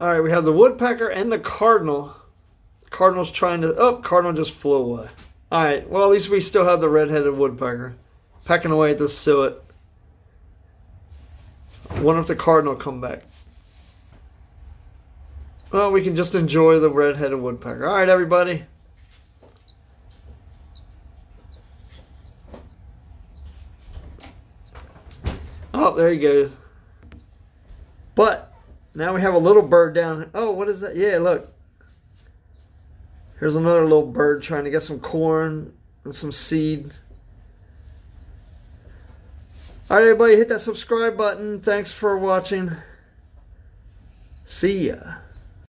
All right, we have the woodpecker and the cardinal. Cardinal's trying to. Oh, cardinal just flew away. All right. Well, at least we still have the red-headed woodpecker pecking away at the suet. Wonder if the cardinal come back. Well, we can just enjoy the red-headed woodpecker. All right, everybody. Oh, there he goes. But now we have a little bird down. Oh, what is that? Yeah, look. Here's another little bird trying to get some corn and some seed. All right, everybody, hit that subscribe button. Thanks for watching. See ya.